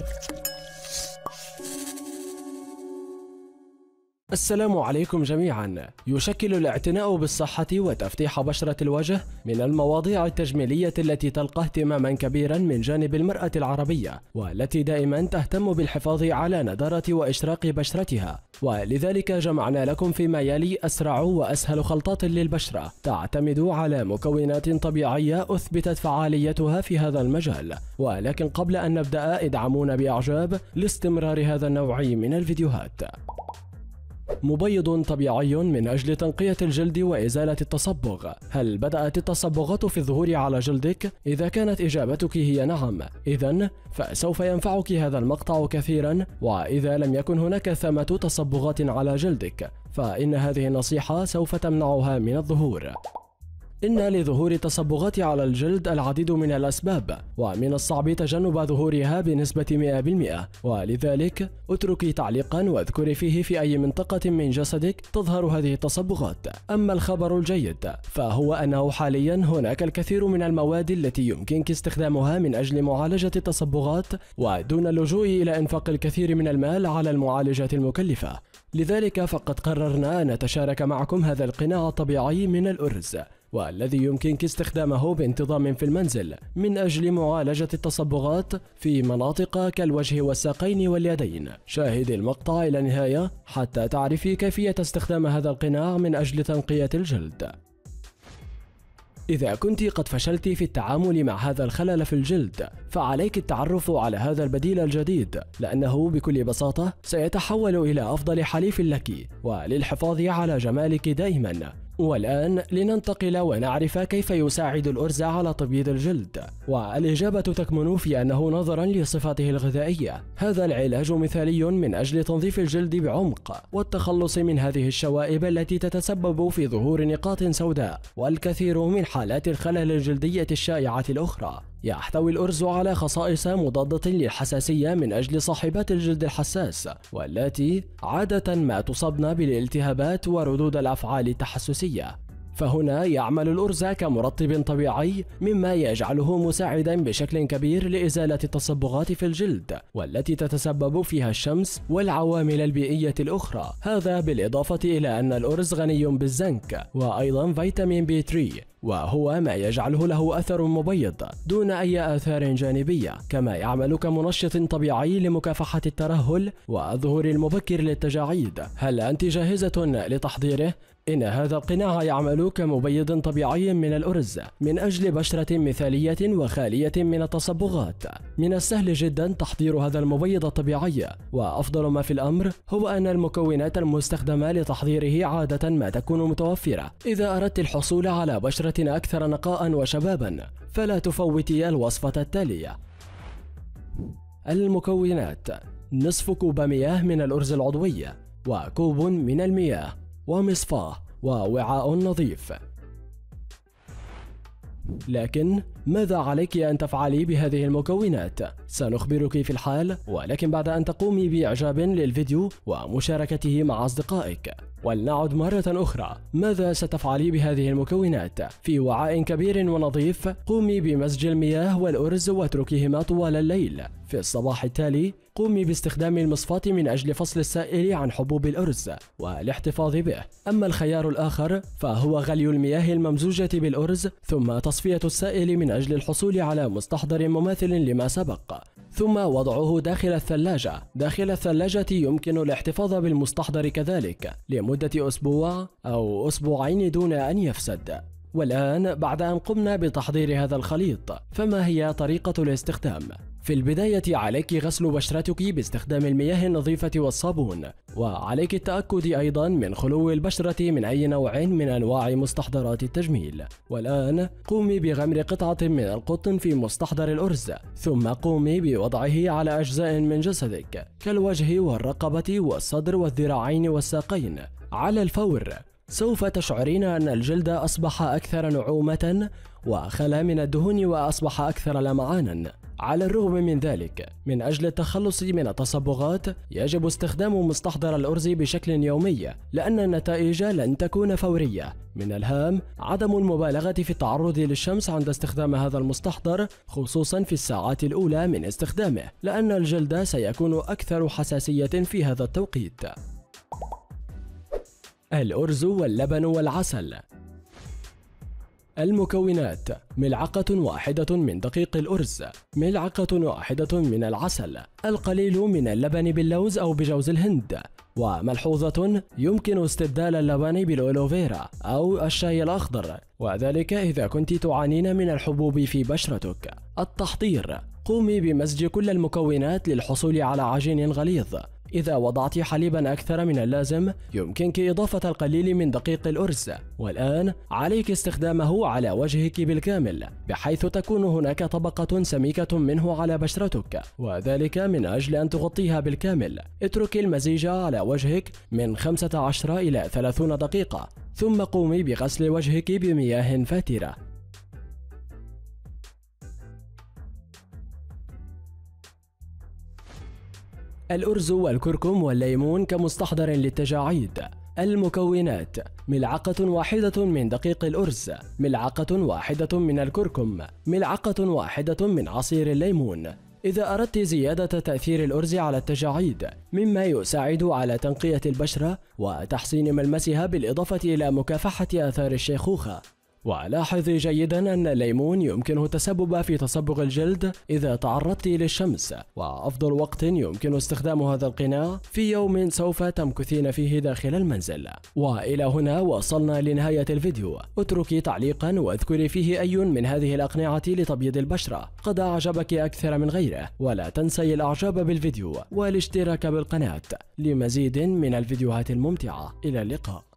Thank you. السلام عليكم جميعا. يشكل الاعتناء بالصحة وتفتيح بشرة الوجه من المواضيع التجميلية التي تلقى اهتماما كبيرا من جانب المرأة العربية والتي دائما تهتم بالحفاظ على نضارة وإشراق بشرتها. ولذلك جمعنا لكم فيما يلي أسرع وأسهل خلطات للبشرة تعتمد على مكونات طبيعية أثبتت فعاليتها في هذا المجال. ولكن قبل أن نبدأ ادعمونا بإعجاب لاستمرار هذا النوع من الفيديوهات. مبيض طبيعي من أجل تنقية الجلد وإزالة التصبغ. هل بدأت التصبغات في الظهور على جلدك؟ إذا كانت إجابتك هي نعم. إذا فسوف ينفعك هذا المقطع كثيرا وإذا لم يكن هناك ثمة تصبغات على جلدك فإن هذه النصيحة سوف تمنعها من الظهور. إن لظهور التصبغات على الجلد العديد من الأسباب ومن الصعب تجنب ظهورها بنسبة 100% ولذلك اتركي تعليقا واذكري فيه في أي منطقة من جسدك تظهر هذه التصبغات. أما الخبر الجيد فهو أنه حاليا هناك الكثير من المواد التي يمكنك استخدامها من أجل معالجة التصبغات ودون اللجوء إلى إنفاق الكثير من المال على المعالجات المكلفة. لذلك فقد قررنا أن نتشارك معكم هذا القناع الطبيعي من الأرز. والذي يمكنك استخدامه بانتظام في المنزل من أجل معالجة التصبغات في مناطق كالوجه والساقين واليدين. شاهد المقطع إلى النهاية حتى تعرفي كيفية استخدام هذا القناع من أجل تنقية الجلد. إذا كنت قد فشلت في التعامل مع هذا الخلل في الجلد فعليك التعرف على هذا البديل الجديد لأنه بكل بساطة سيتحول إلى أفضل حليف لك وللحفاظ على جمالك دائما. والآن لننتقل ونعرف كيف يساعد الأرز على تبييض الجلد. والإجابة تكمن في أنه نظرا لصفاته الغذائية. هذا العلاج مثالي من أجل تنظيف الجلد بعمق والتخلص من هذه الشوائب التي تتسبب في ظهور نقاط سوداء والكثير من حالات الخلل الجلدية الشائعة الأخرى. يحتوي الأرز على خصائص مضادة للحساسية من أجل صاحبات الجلد الحساس والتي عادة ما تصبن بالالتهابات وردود الأفعال التحسسية. فهنا يعمل الأرز كمرطب طبيعي مما يجعله مساعدا بشكل كبير لإزالة التصبغات في الجلد والتي تتسبب فيها الشمس والعوامل البيئية الأخرى. هذا بالإضافة إلى أن الأرز غني بالزنك وأيضا فيتامين بي 3 وهو ما يجعله له أثر مبيض دون أي آثار جانبية كما يعمل كمنشط طبيعي لمكافحة الترهل والظهور المبكر للتجاعيد. هل أنت جاهزة لتحضيره؟ إن هذا القناع يعمل كمبيض طبيعي من الأرز من أجل بشرة مثالية وخالية من التصبغات. من السهل جدا تحضير هذا المبيض الطبيعي. وأفضل ما في الأمر هو أن المكونات المستخدمة لتحضيره عادة ما تكون متوفرة. إذا أردت الحصول على بشرة أكثر نقاء وشبابا فلا تفوتي الوصفة التالية. المكونات نصف كوب مياه من الأرز العضوي وكوب من المياه ومصفاة ووعاء نظيف. لكن ماذا عليك أن تفعلي بهذه المكونات؟ سنخبرك في الحال ولكن بعد أن تقومي بإعجاب للفيديو ومشاركته مع أصدقائك. ولنعد مرة أخرى. ماذا ستفعلي بهذه المكونات؟ في وعاء كبير ونظيف قومي بمزج المياه والأرز واتركيهما طوال الليل. في الصباح التالي قومي باستخدام المصفاة من أجل فصل السائل عن حبوب الأرز والاحتفاظ به. أما الخيار الآخر فهو غلي المياه الممزوجة بالأرز ثم تصفية السائل من أجل الحصول على مستحضر مماثل لما سبق. ثم وضعه داخل الثلاجة. داخل الثلاجة يمكن الاحتفاظ بالمستحضر كذلك لمدة أسبوع أو أسبوعين دون أن يفسد. والآن بعد أن قمنا بتحضير هذا الخليط فما هي طريقة الاستخدام؟ في البداية عليك غسل بشرتك باستخدام المياه النظيفة والصابون وعليك التأكد أيضا من خلو البشرة من أي نوع من أنواع مستحضرات التجميل والآن قومي بغمر قطعة من القطن في مستحضر الأرز ثم قومي بوضعه على أجزاء من جسدك كالوجه والرقبة والصدر والذراعين والساقين على الفور سوف تشعرين أن الجلد أصبح أكثر نعومة وخلا من الدهون وأصبح أكثر لمعانا. على الرغم من ذلك من أجل التخلص من التصبغات يجب استخدام مستحضر الأرز بشكل يومي لأن النتائج لن تكون فورية. من الهام عدم المبالغة في التعرض للشمس عند استخدام هذا المستحضر خصوصا في الساعات الأولى من استخدامه لأن الجلد سيكون أكثر حساسية في هذا التوقيت. الأرز واللبن والعسل. المكونات ملعقة واحدة من دقيق الأرز ملعقة واحدة من العسل القليل من اللبن باللوز أو بجوز الهند وملحوظة يمكن استبدال اللبن بالأولوفيرا أو الشاي الأخضر. وذلك إذا كنت تعانين من الحبوب في بشرتك. التحضير قومي بمزج كل المكونات للحصول على عجين غليظ. إذا وضعت حليبا أكثر من اللازم يمكنك إضافة القليل من دقيق الأرز. والآن عليك استخدامه على وجهك بالكامل بحيث تكون هناك طبقة سميكة منه على بشرتك. وذلك من أجل أن تغطيها بالكامل. اترك المزيج على وجهك من 15 إلى 30 دقيقة ثم قومي بغسل وجهك بمياه فاترة. الأرز والكركم والليمون كمستحضر للتجاعيد. المكونات ملعقة واحدة من دقيق الأرز ملعقة واحدة من الكركم ملعقة واحدة من عصير الليمون. إذا أردت زيادة تأثير الأرز على التجاعيد مما يساعد على تنقية البشرة وتحسين ملمسها بالإضافة إلى مكافحة آثار الشيخوخة. ولاحظي جيدا أن الليمون يمكنه التسبب في تصبغ الجلد إذا تعرضت للشمس وأفضل وقت يمكن استخدام هذا القناع في يوم سوف تمكثين فيه داخل المنزل. وإلى هنا وصلنا لنهاية الفيديو. اتركي تعليقا واذكري فيه أي من هذه الأقنعة لتبييض البشرة. قد أعجبك أكثر من غيره. ولا تنسي الإعجاب بالفيديو والاشتراك بالقناة لمزيد من الفيديوهات الممتعة. إلى اللقاء.